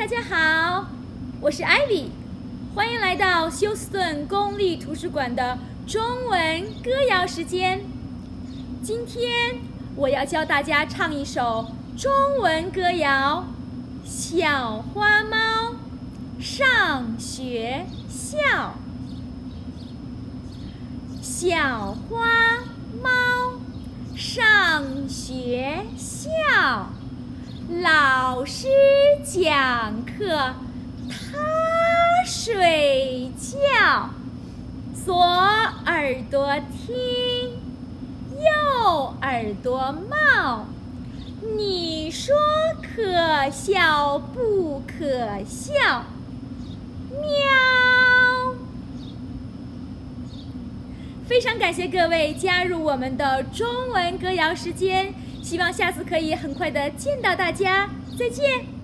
大家好，我是艾莉，欢迎来到休斯顿公立图书馆的中文歌谣时间。今天我要教大家唱一首中文歌谣《小花猫上学校》。小花猫上学校。老师讲课，他睡觉，左耳朵听，右耳朵冒。你说可笑不可笑？喵！非常感谢各位加入我们的中文歌谣时间。希望下次可以很快的见到大家，再见。